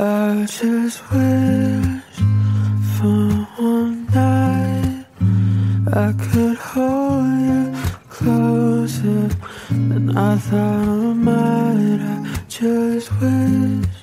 I just wish for one night I could hold you closer than I thought I might. I just wish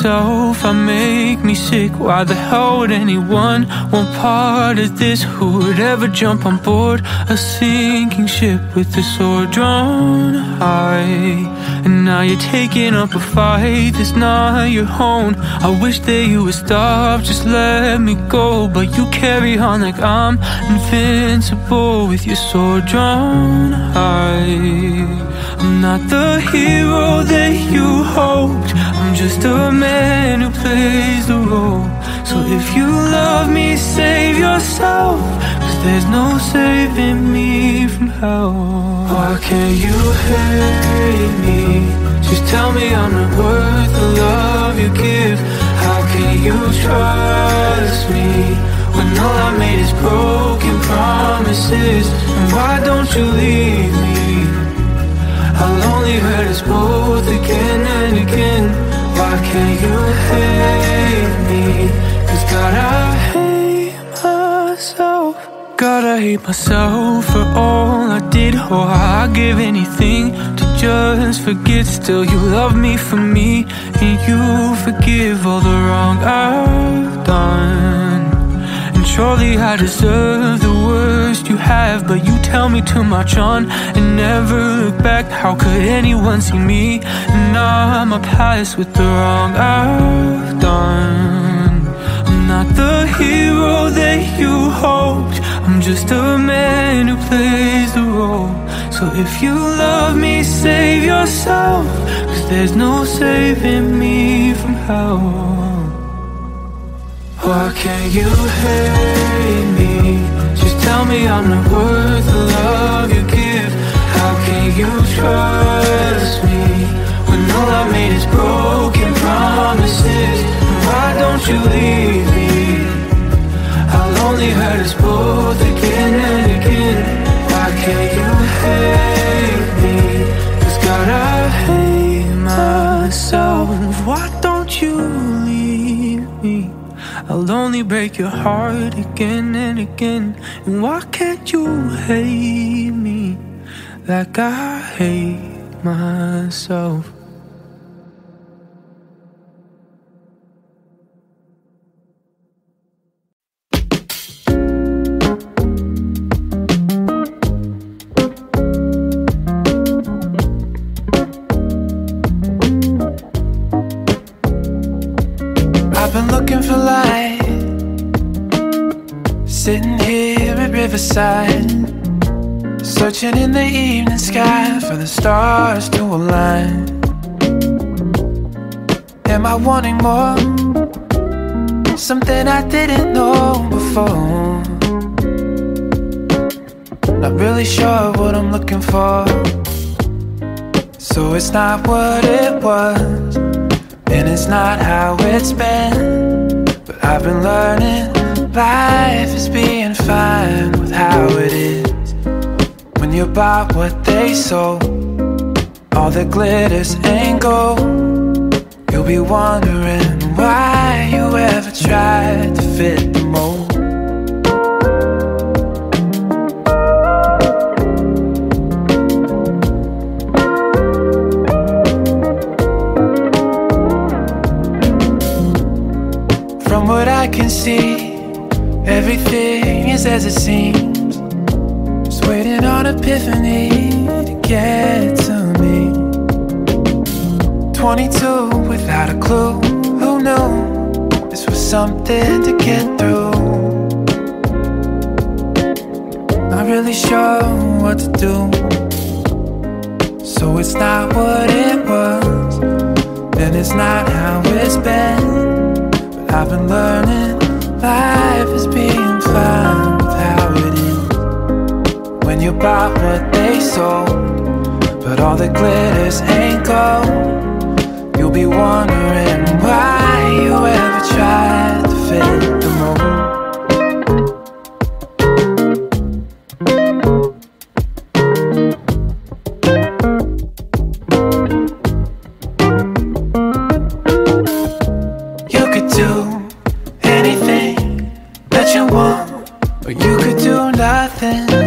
myself, I make me sick. Why the hell would anyone want part of this? Who would ever jump on board a sinking ship with a sword drawn high? And now you're taking up a fight that's not your own. I wish that you would stop, just let me go. But you carry on like I'm invincible with your sword drawn high. I'm not the hero that you hoped. I'm just a man who plays the role. So if you love me, save yourself. Cause there's no saving me from hell. Why can't you hate me? Just tell me I'm not worth the love you give. How can you trust me? When all I made is broken promises. And why don't you leave me? I'll only hurt us both again and again. Why can't you hate me? Cause God, I. I hate myself for all I did. Oh, I'd give anything to just forget. Still, you love me for me, and you forgive all the wrong I've done. And surely I deserve the worst you have, but you tell me too much on and never look back. How could anyone see me? And I'm a past with the wrong I've done. I'm not the hero that you hoped. I'm just a man who plays the role. So if you love me, save yourself. Cause there's no saving me from hell. Why can't you hate me? Just tell me I'm not worth the love you give. How can you trust me when all I made is broken promises? Why don't you leave me? Only hurt us both again and again. Why can't you hate me? Cause God, I hate myself. Why don't you leave me? I'll only break your heart again and again. And why can't you hate me like I hate myself? Riverside, Searching in the evening sky for the stars to align. Am I wanting more? Something I didn't know before. Not really sure what I'm looking for. So it's not what it was, and it's not how it's been. But I've been learning life is being fine with how it is. When you buy what they sold, all the glitters ain't gold. You'll be wondering why you ever tried to fit the mold. From what I can see Everything is as it seems. Just waiting on epiphany to get to me. 22 without a clue. Who knew this was something to get through? Not really sure what to do. So it's not what it was And it's not how it's been. But I've been learning life is being and you bought what they sold. But all the glitters ain't gold. You'll be wondering why you ever tried to fit the mold. You could do anything that you want Or you could do nothing.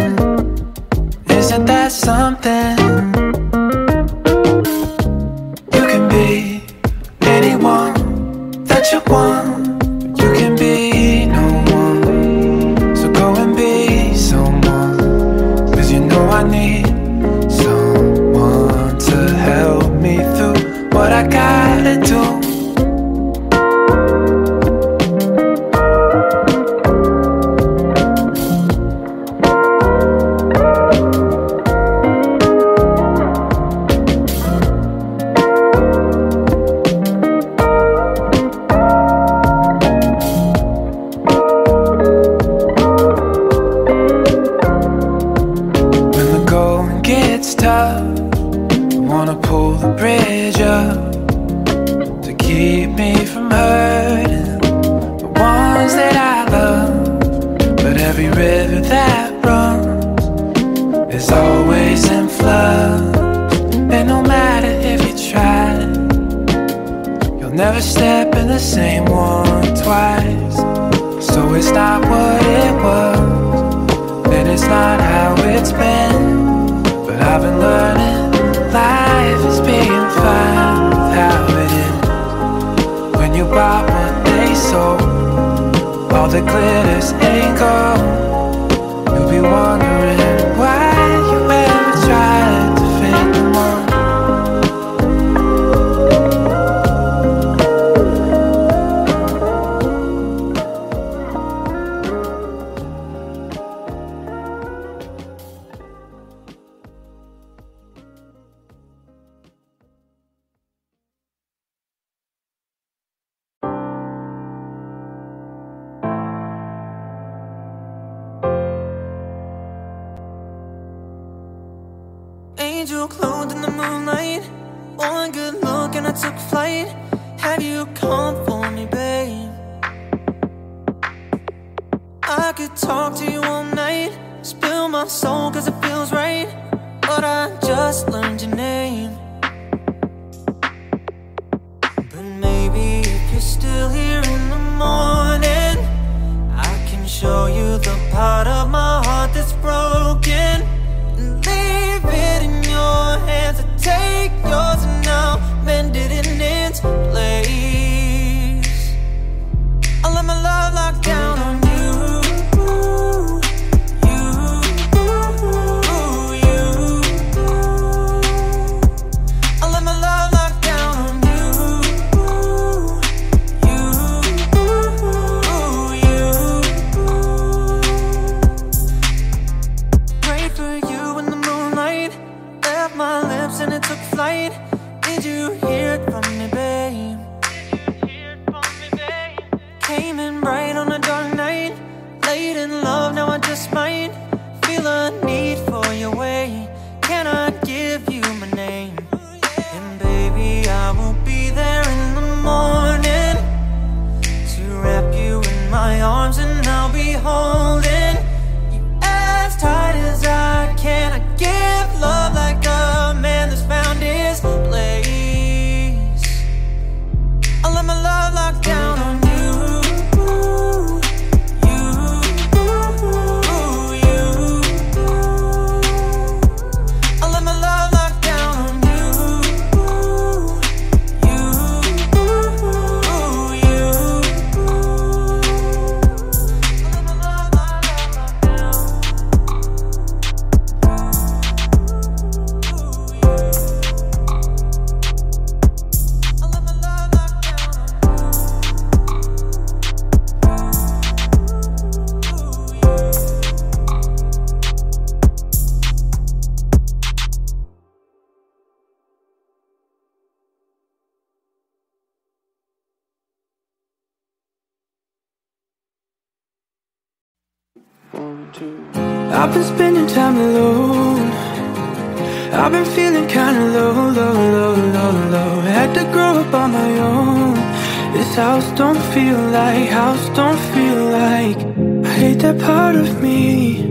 when I took flight. Have you come for me, babe? I could talk to you all night. Spill my soul cause it feels right. But I just learned your name. But maybe if you're still here in the morning I can show you the part of my heart. I've been spending time alone. I've been feeling kinda low, low, low, low, low. Had to grow up on my own. This house don't feel like house, don't feel like. I hate that part of me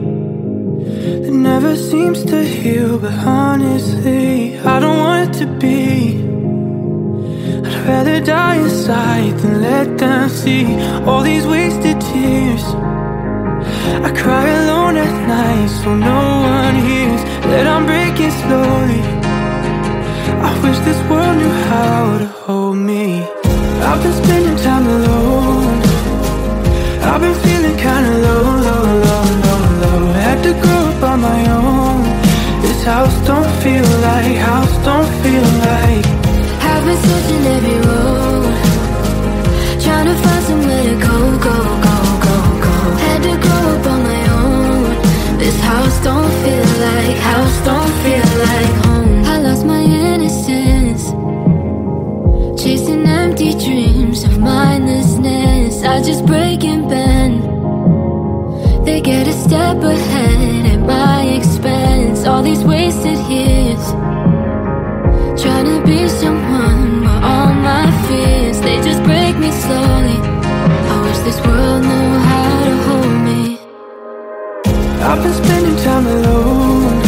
that never seems to heal. But honestly, I don't want it to be. I'd rather die inside than let them see all these wasted tears. I cry alone at night so no one hears that I'm breaking slowly. I wish this world knew how to hold me. I've been spending time alone. I've been feeling kinda low, low, low, low, low. Had to grow up on my own. This house don't feel like house, don't feel like. I've been searching every road, trying to find somewhere to go, go, go, go, go. Don't feel like house, don't feel like home. I lost my innocence, chasing empty dreams of mindlessness. I just break and bend. They get a step ahead at my expense. All these wasted years. Trying to be someone, but all my fears they just break me slowly. I wish this world knew I've been spending time alone.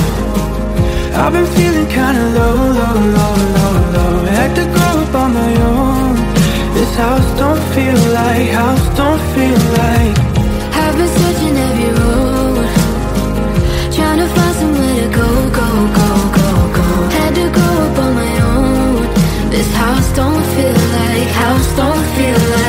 I've been feeling kinda low, low, low, low, low. Had to grow up on my own. This house don't feel like house, don't feel like. I've been searching every road, trying to find somewhere to go, go, go, go, go. Had to grow up on my own. This house don't feel like house, don't feel like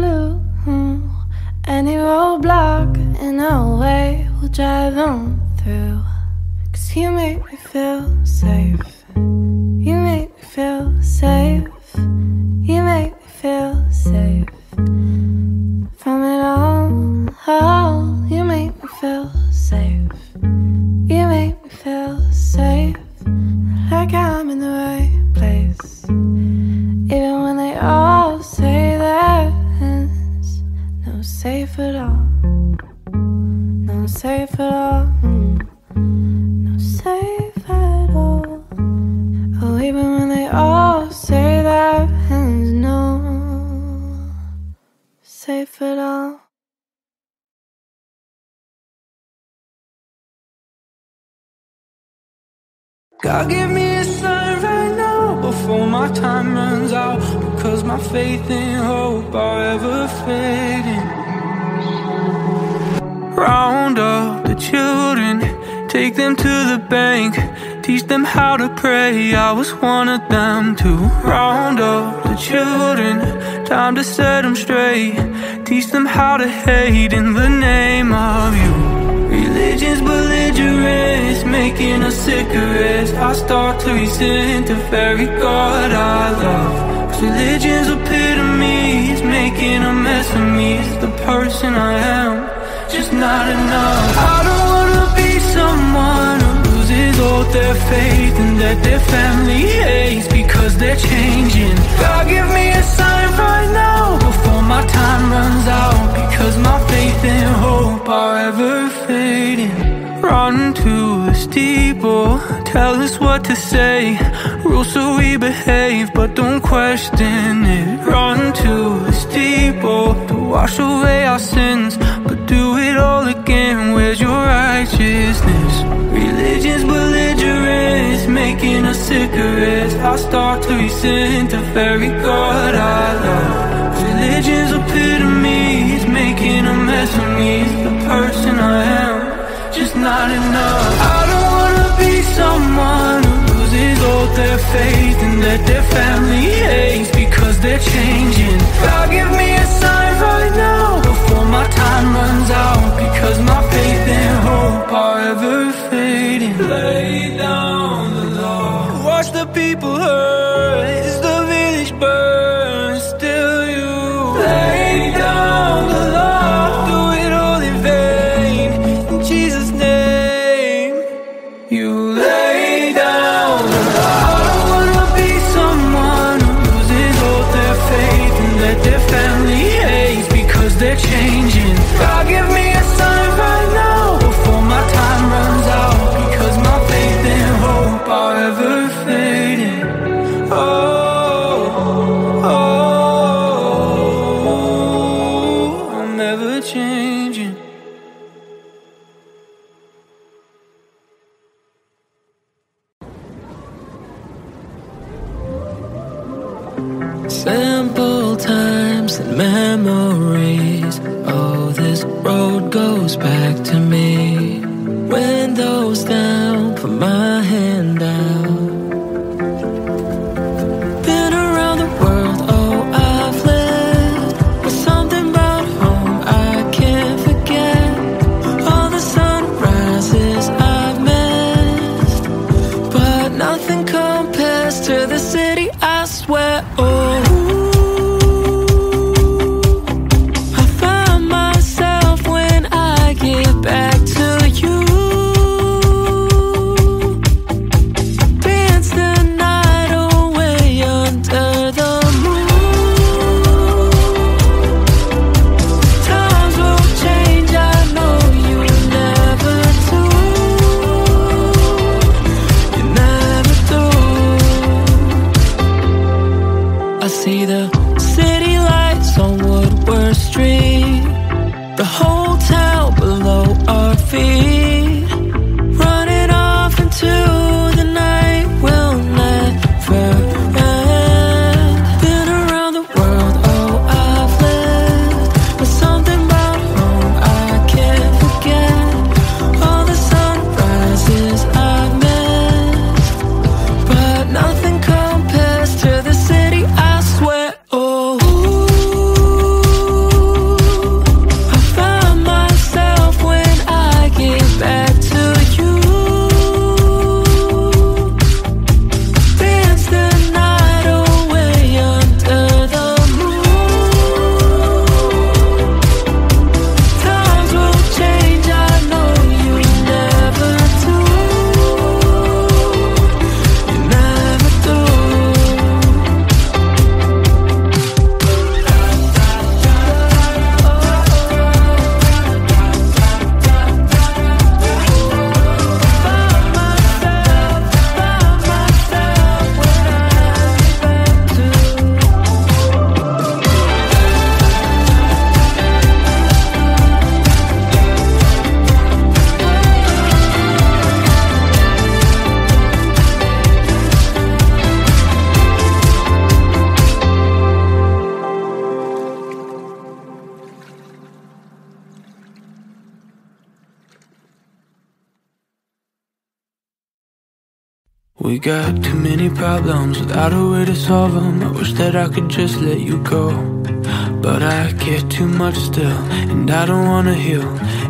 blue hmm. Any roadblock in our way We'll drive on through. Cause you make me feel wash away our sins But do it all again, where's your righteousness? Religion's belligerence, making us cigarettes. I start to resent the very God I love. Religion's epitome, is making a mess of me. It's the person I am, just not enough. I don't wanna be someone who loses all their faith And let their family hate because they're changing. God, give me a sign right now. Before my time runs out Because my faith and hope are ever fading. Lay down the law. Watch the people hurt. It's the village burn street. The whole solve them. I wish that I could just let you go. But I care too much still, and I don't wanna heal.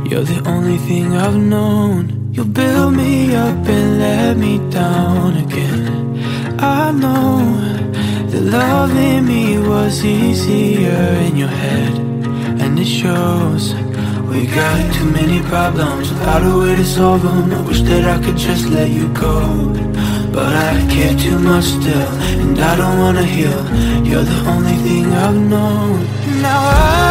You're the only thing I've known. You build me up and let me down again. I know that loving me was easier in your head, and it shows. We got too many problems without a way to solve them. I wish that I could just let you go. But I care too much still, and I don't wanna heal. You're the only thing I've known. Now I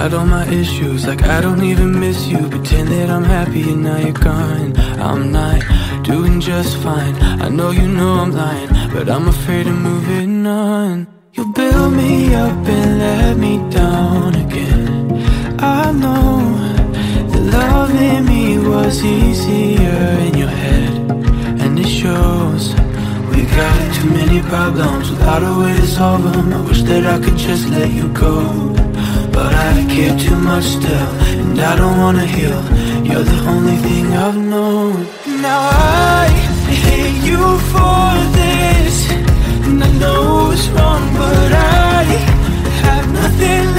hide all my issues like I don't even miss you. Pretend that I'm happy and now you're gone. I'm not doing just fine. I know you know I'm lying, but I'm afraid of moving on. You build me up and let me down again. I know that loving me was easier in your head, and it shows. We got too many problems without a way to solve them. I wish that I could just let you go. But I care too much still, and I don't wanna heal. You're the only thing I've known. Now I hate you for this, and I know it's wrong, but I have nothing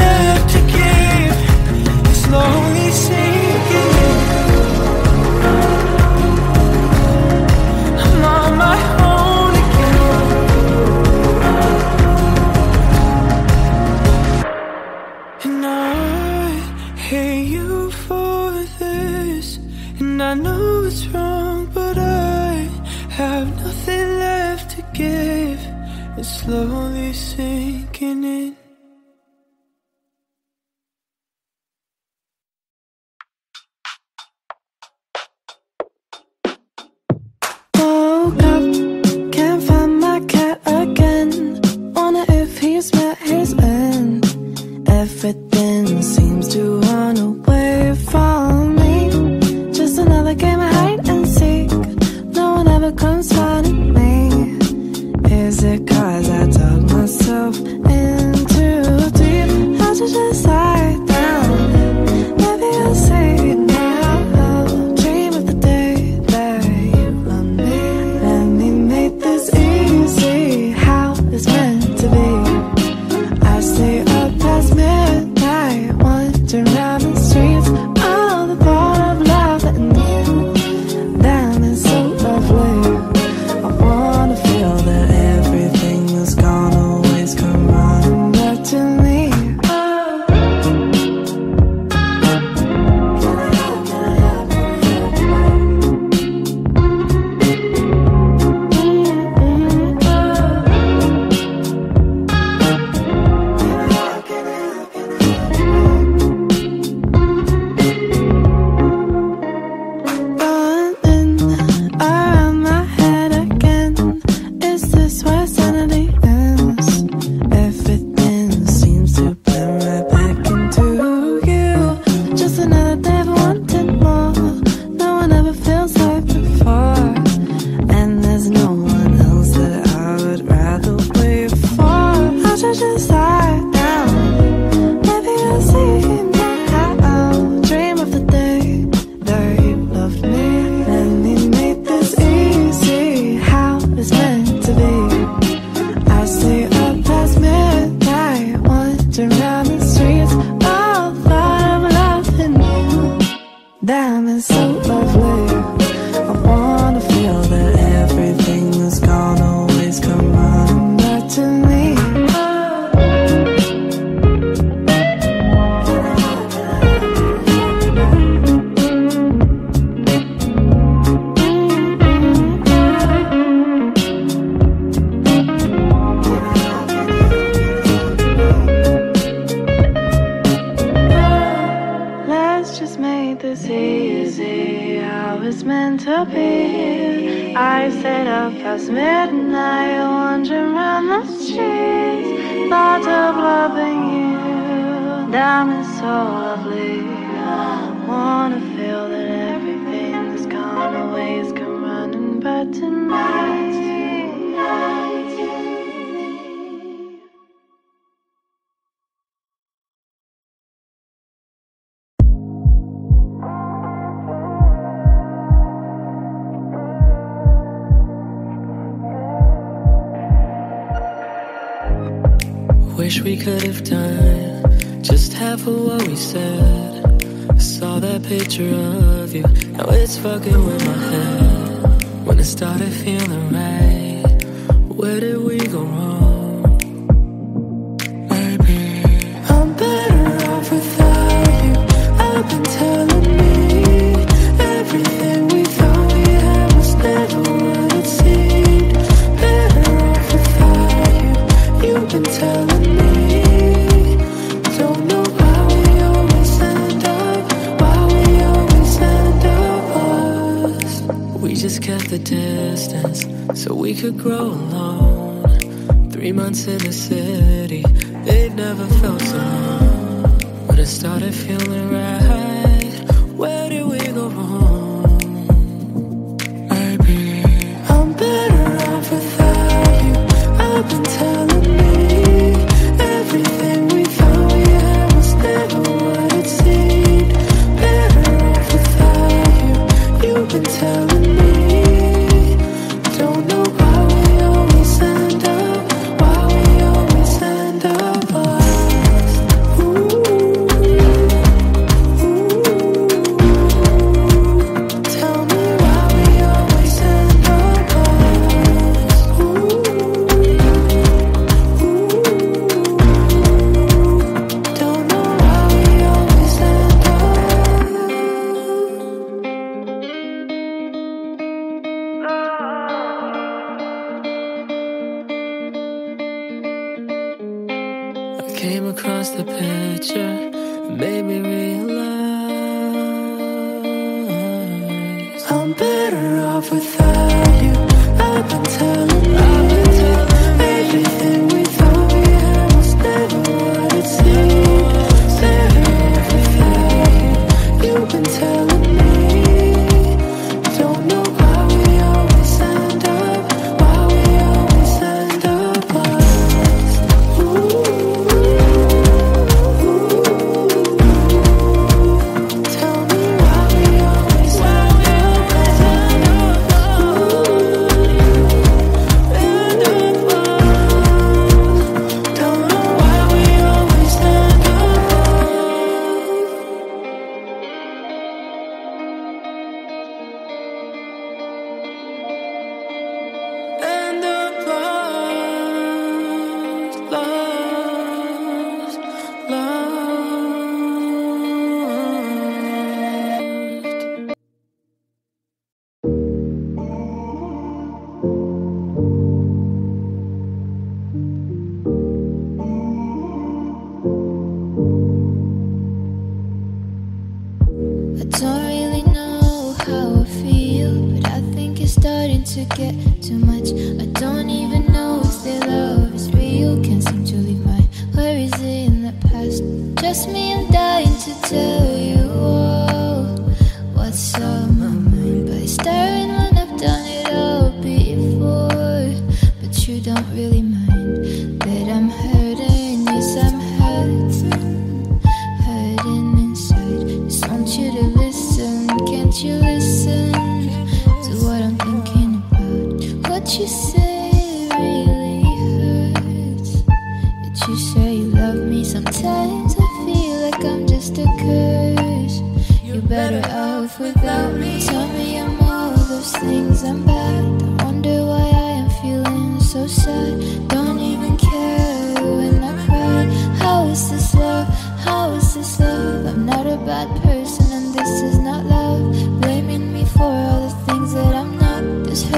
tonight. Wish we could have done just half of what we said. I saw that picture of you, now it's fucking with my head. When it started feeling right, where did we go wrong?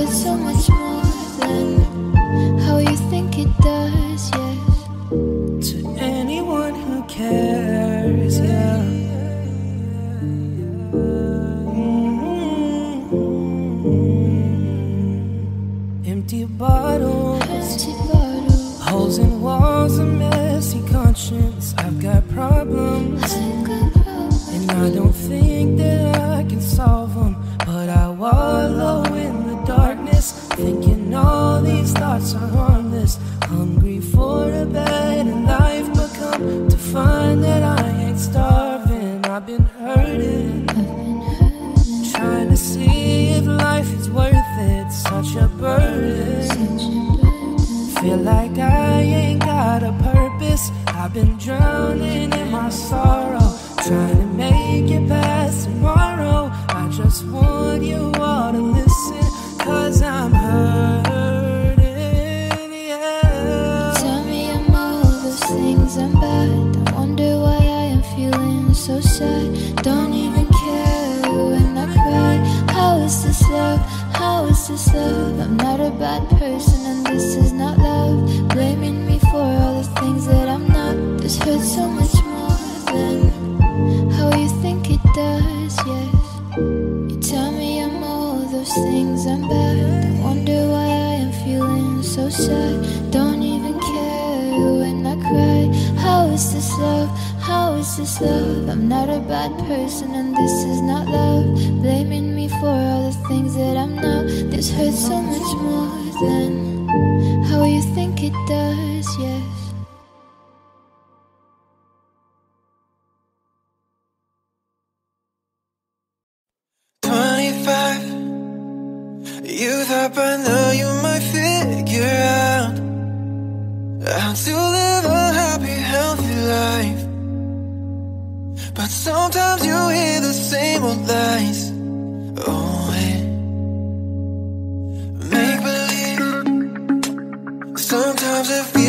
So much more. Sometimes it feels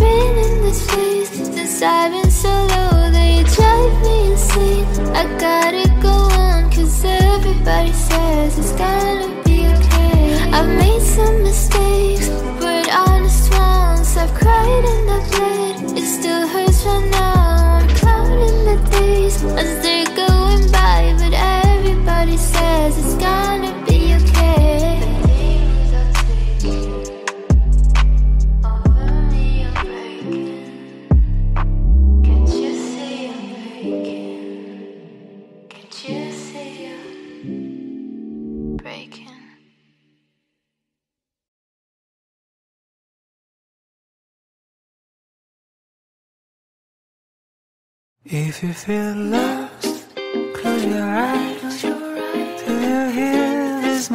been in this place. Since I've been so low, they drive me insane. I gotta go on, cause everybody says it's gonna be okay. I've made some mistakes, but honest ones, I've cried in the bed. It still hurts right now. I'm counting the days If you feel lost, close your eyes. Do you hear this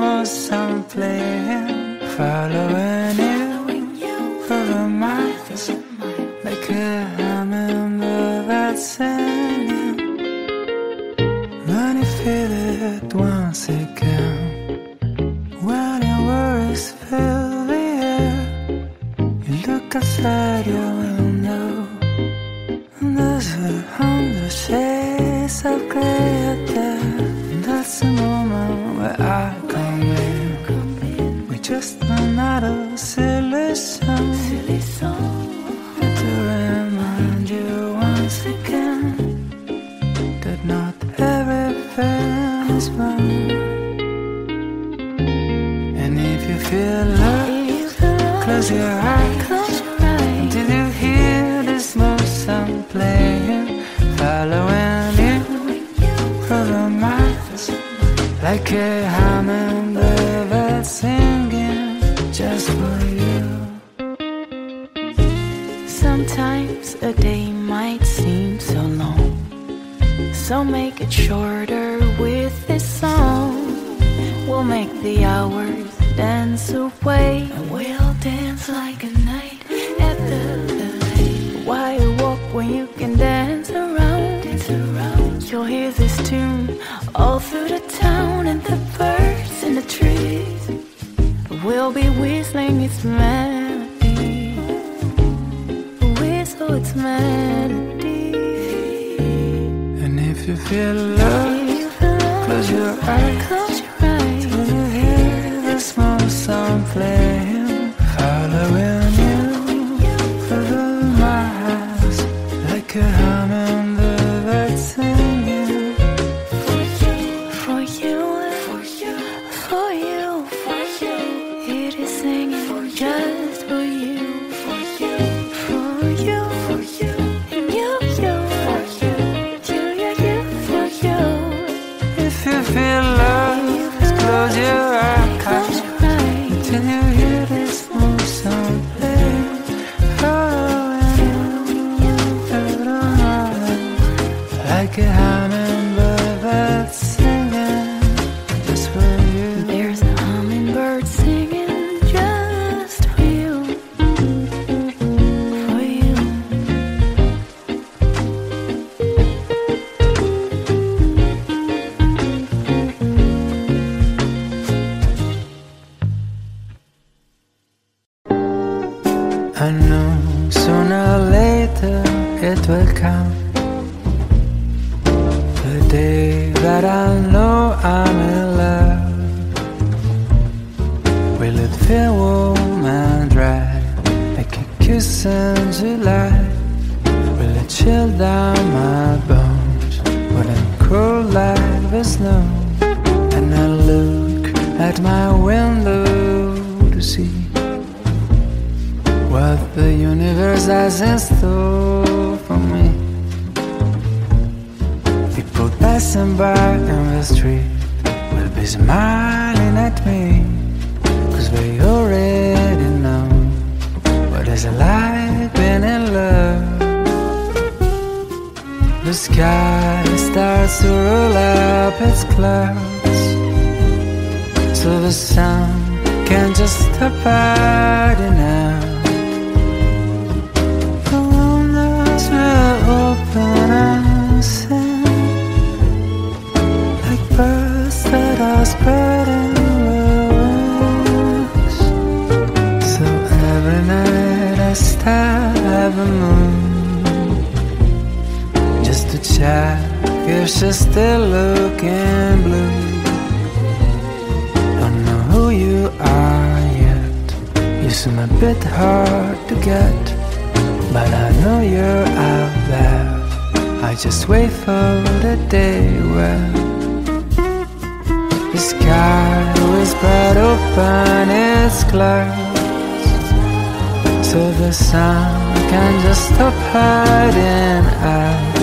sound playing? Following you for miles, like a hummingbird that's singing. When you feel it once again, when your worries fill the air, you look outside your window. There's a hundred shades of gray out a hummingbird singing just for you. Sometimes a day might seem so long. So make it shorter with this song. We'll make the hours dance away. We'll dance like a night at the lake. Why walk when you can dance around? Dance around. You'll hear this tune all through the town and the birds in the trees. We'll be whistling its melody. Whistle its melody. And if you feel love, close your eyes. Close your eyes. Till you hear the small sound playing, what the universe has in store for me. People passing by in the street will be smiling at me, cause they already know what it's like being in love. The sky starts to roll up its clouds, so the sun can just stop hiding out. Stare at moon just to check if she's still looking blue. Don't know who you are yet. You seem a bit hard to get, but I know you're out there. I just wait for the day when the sky will spread open its clouds, so the sun can just stop hiding out.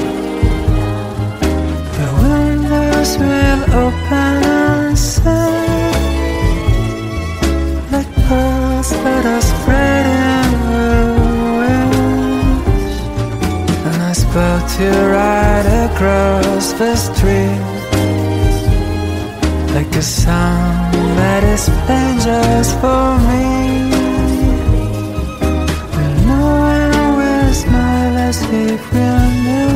The windows will open and sing like birds that are spreading wings. And I spoke to right across the street, like a song that is playing just for me. If we knew.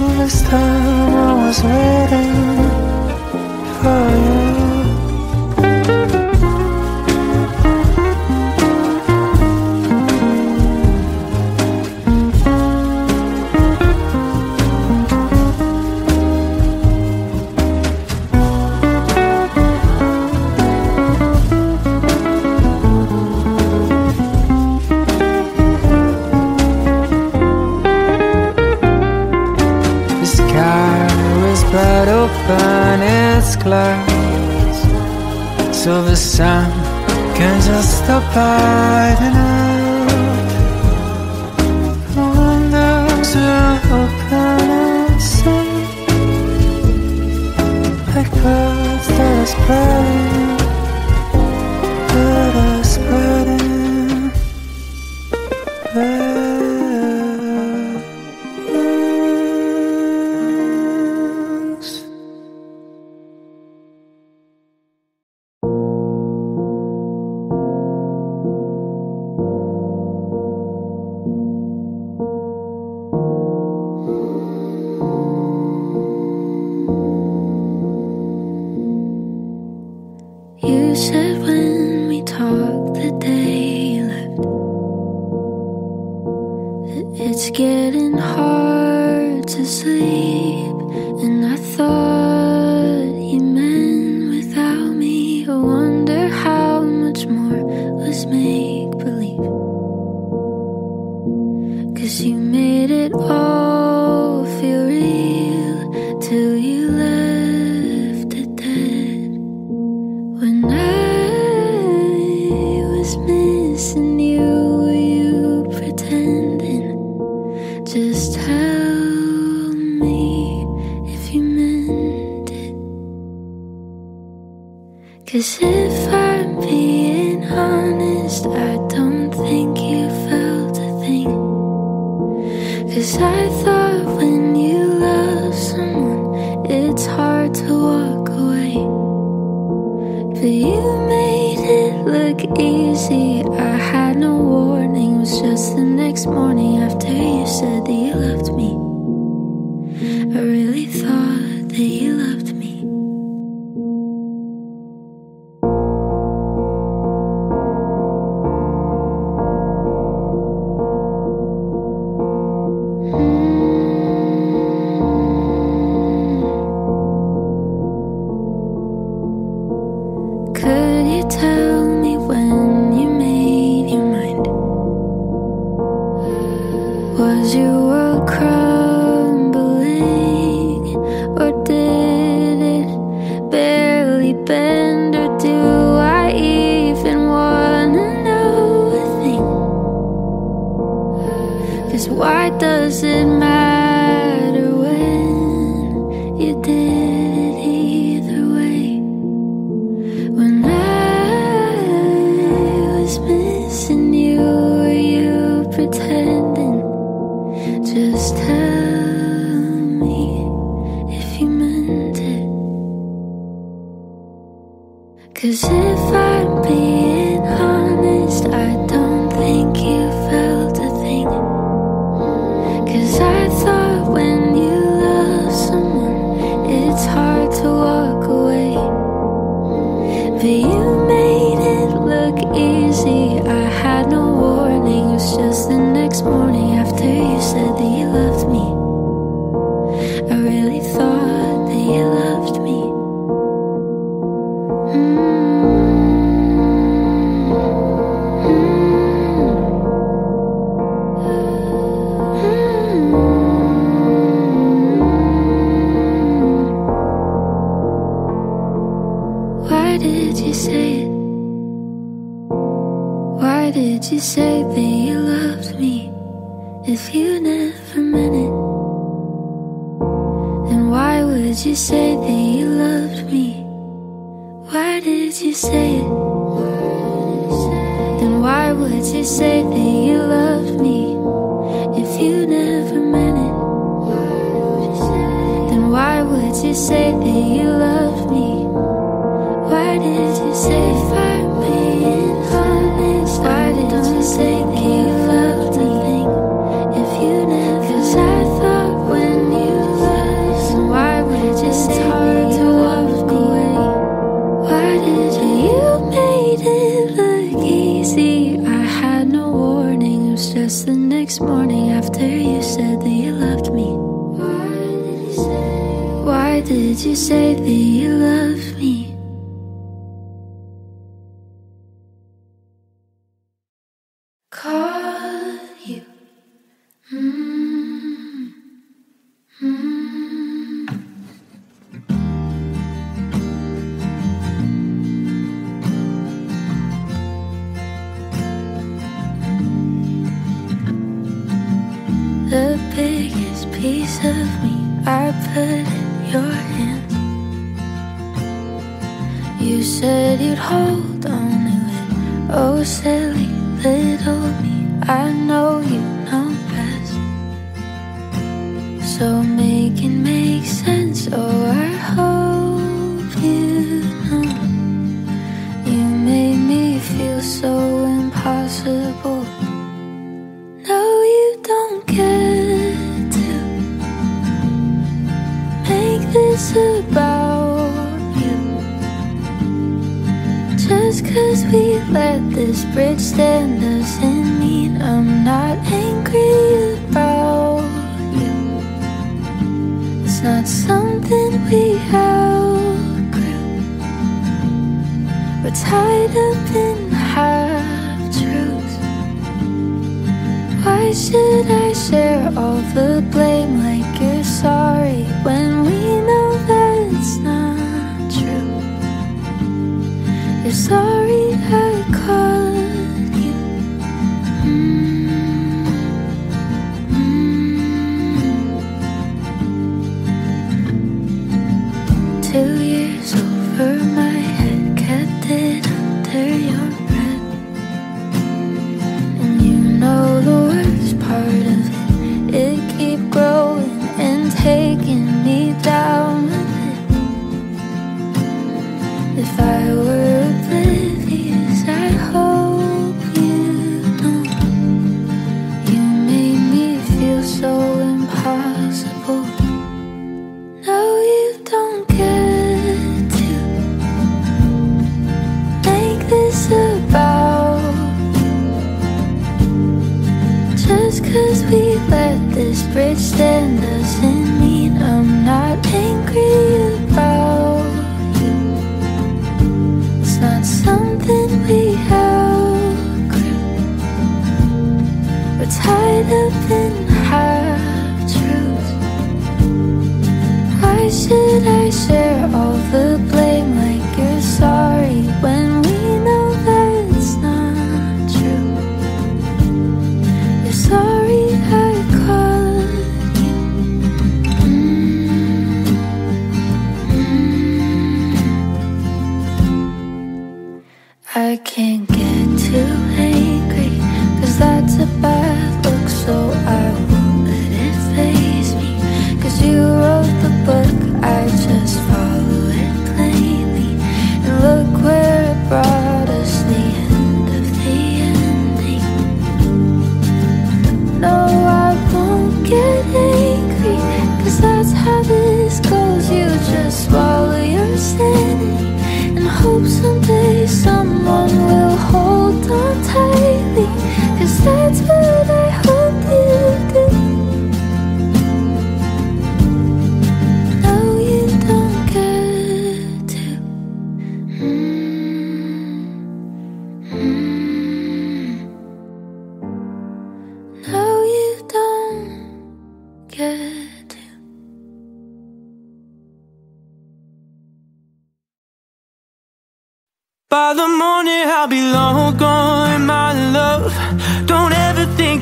All this time I was waiting for you. Just stop hiding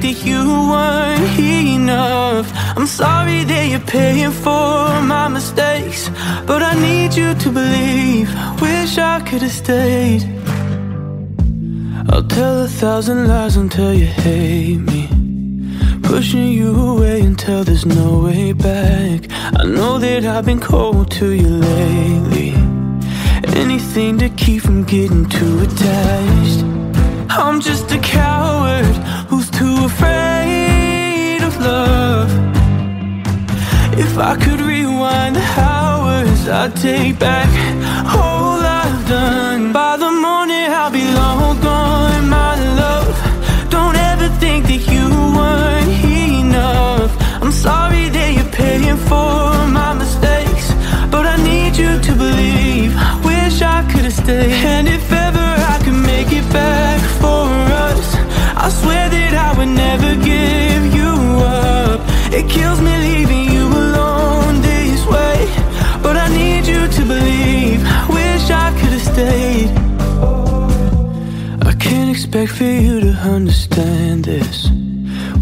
that you weren't enough. I'm sorry that you're paying for my mistakes But I need you to believe, wish I could've stayed. I'll tell a thousand lies until you hate me. Pushing you away until there's no way back. I know that I've been cold to you lately. Anything to keep from getting too attached. I'm just a coward too afraid of love. If I could rewind the hours I'd take back all I've done. By the morning I'll be long gone, my love Don't ever think that you weren't enough. I'm sorry that you're paying for my mistakes But I need you to believe. I Wish I could've stayed. And if for you to understand this.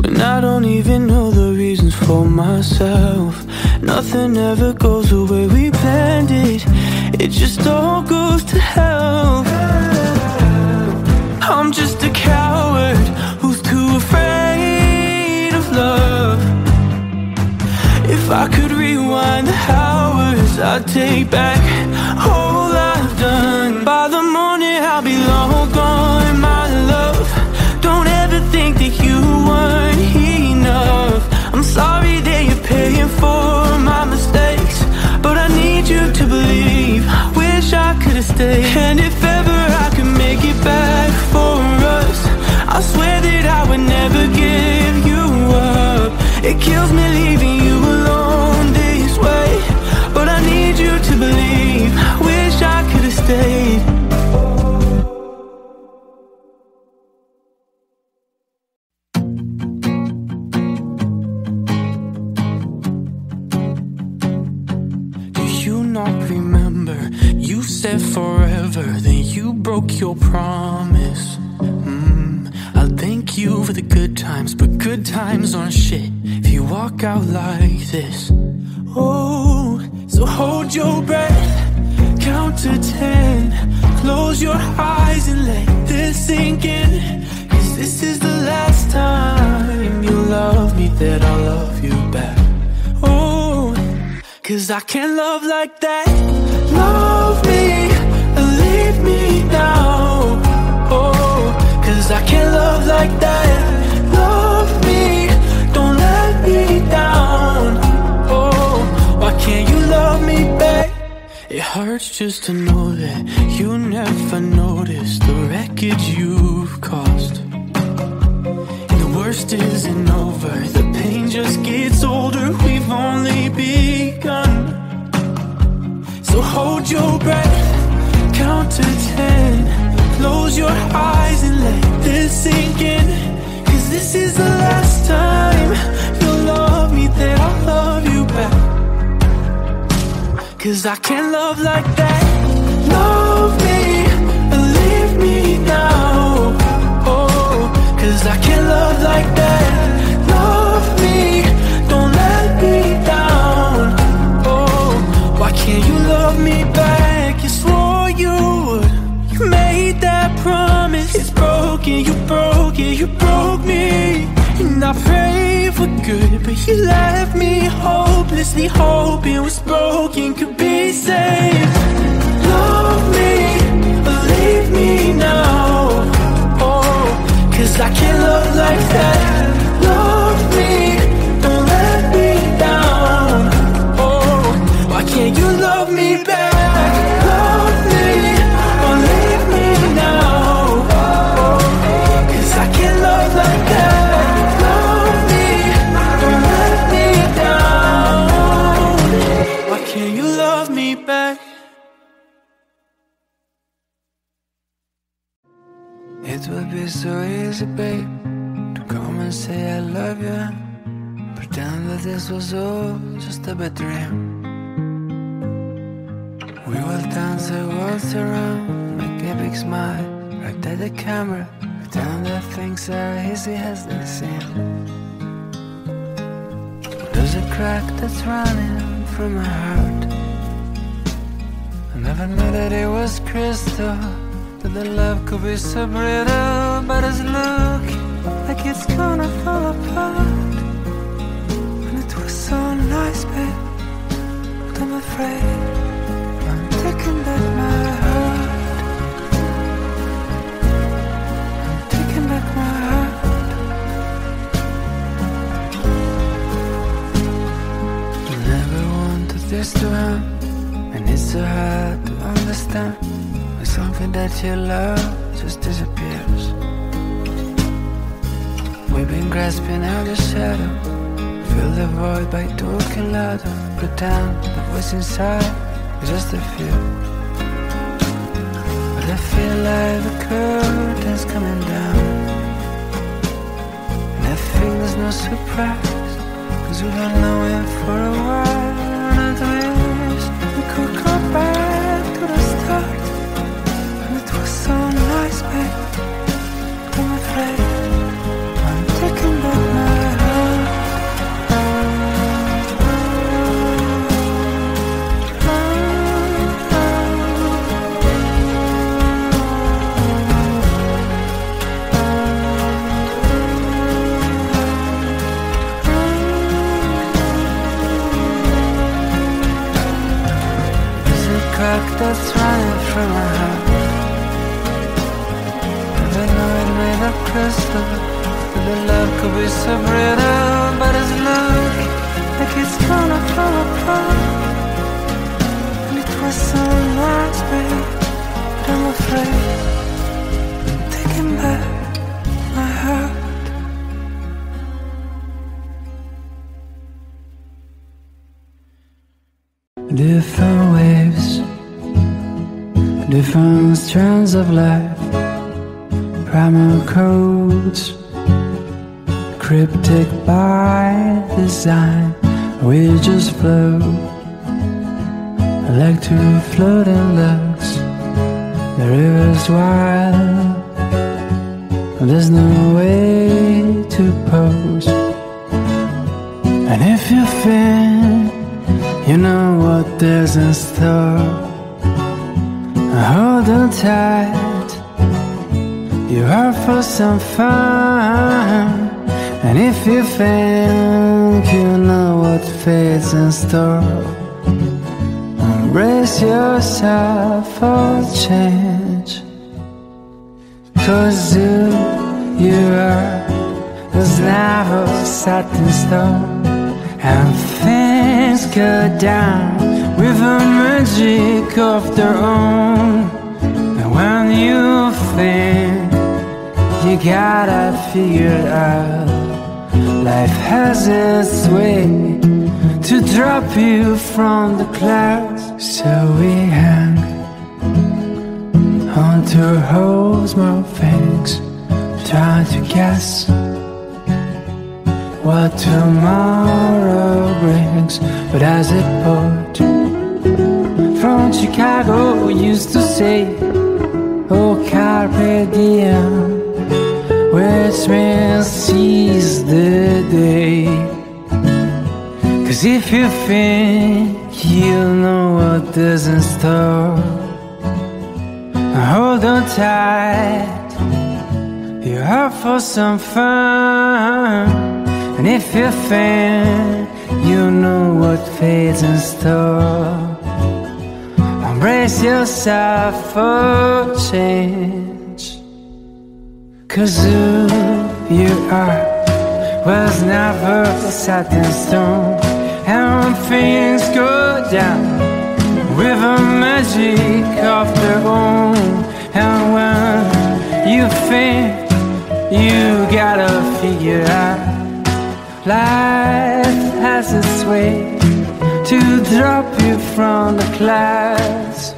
When I don't even know the reasons for myself Nothing ever goes the way we planned it. It just all goes to hell. I'm just a coward who's too afraid of love. If I could rewind the hours I'd take back all I've done. By the morning I'll be long I And if ever I could make it back for us I swear that I would never give you up. It kills me leaving you alone this way But I need you to believe. Wish I could've stayed Forever, then you broke your promise. Mm, I'll thank you for the good times, but good times aren't shit if you walk out like this. Oh, so hold your breath, count to ten, close your eyes and let this sink in. Cause this is the last time you love me, that I'll love you back. Oh, Cause I can't love like that. Love now. Oh, cause I can't love like that. Love me, don't let me down. Oh, why can't you love me back? It hurts just to know that you never noticed the wreckage you've caused. And the worst isn't over, the pain just gets older. We've only begun. So hold your breath, count to ten, close your eyes and let this sink in. Cause this is the last time you'll love me, then I'll love you back. Cause I can't love like that. Love me leave me now. Oh, cause I can't love like that. Love me, don't let me down. Oh, why can't you love me broke, yeah, you broke, yeah, you broke me. And I prayed for good, but you left me hopelessly Hoping what's broken could be saved Love me, believe me now. Oh, Cause I can't love like that. Love so babe, to come and say I love you. Pretend that this was all just a bad dream. We will dance the world around, make a big smile, right at the camera. Pretend that things are easy as they seem. There's a crack that's running through my heart. I never knew that it was crystal. That the love could be so brittle, but it's look like it's gonna fall apart. And it was so nice, babe, but I'm afraid I'm taking back my heart. I'm taking back my heart. I never wanted this to end, and it's so hard to understand. Something that you love just disappears. We've been grasping at the shadow. Fill the void by talking louder. Pretend the voice inside is just a fear. But I feel like the curtain's coming down. And I think there's no surprise. Cause we've been knowing for a while. And I wish we could go back babe. I'm afraid I'm taking back crystal. That the love could be so brittle, but it's look like it's gonna fall apart. And it was so nice, babe, but I'm afraid taking back my heart. Different waves, different strands of life, primal codes, cryptic by design. We just float like two floating ducks. The river's wild, there's no way to pose. And if you think you know what there's in store. Hold on tight. You're out for some fun. And if you think you know what fate's in store, embrace yourself for change. Cause who you are is never set in stone. And things go down with a magic of their own. And when you think you gotta figure out, life has its way to drop you from the clouds. So we hang onto holes, more things, trying to guess what tomorrow brings. But as it poured from Chicago we used to say, Oh, carpe diem, Christmas seize the day. Cause if you think you know what doesn't store, hold on tight. You're up for some fun. And if you think you know what fades in store, embrace yourself for change. Cause who you are was never set in stone. And when things go down with a magic of their own. And when you think you gotta figure out life has its way to drop you from the clouds.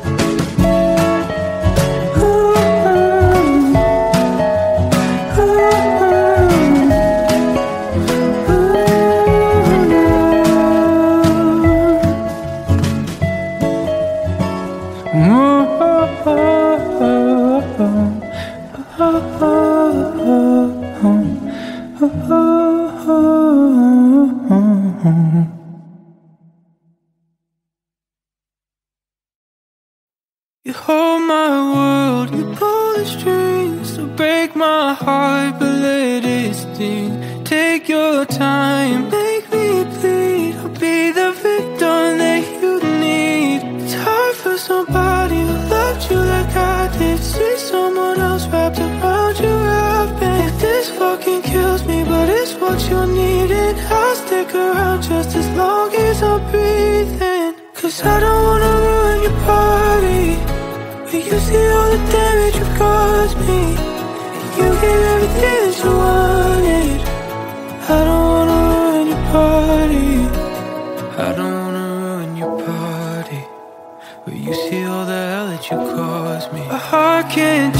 can't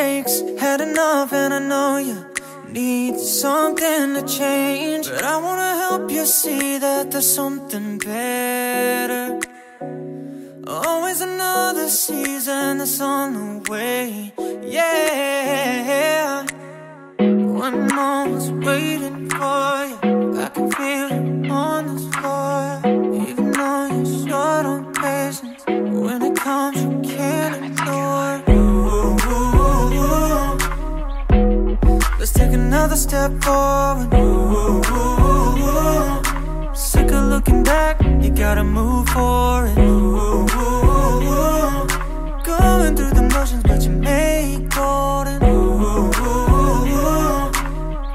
mistakes. Had enough, and I know you need something to change. But I wanna help you see that there's something better. Always another season that's on the way. Yeah. One moment's waiting for you. I can feel it on this floor. Even though you're short on patience, when it comes, you can't take another step forward. Ooh. Sick of looking back, you gotta move for it. Ooh. Going through the motions, but you make golden. Ooh.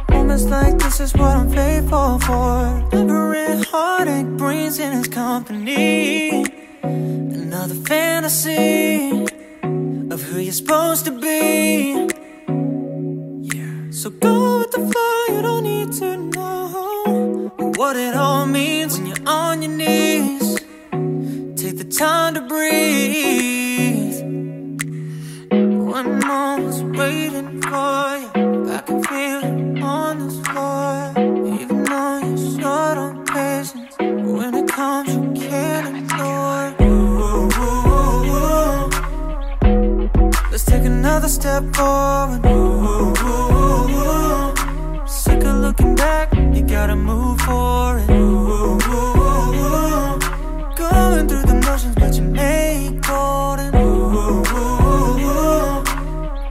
Moments like this is what I'm faithful for. Every heartache brings in its company. Another fantasy of who you're supposed to be. So go with the flow, you don't need to know what it all means when you're on your knees. Take the time to breathe. One moment's waiting for you. I can feel it on this floor. Even though you're short on patience, when it comes, you can't ignore. Ooh, ooh, ooh. Let's take another step forward. Looking back, you gotta move for it. Ooh, ooh, ooh. Going through the motions, but you make golden.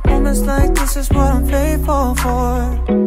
Moments like this is what I'm faithful for.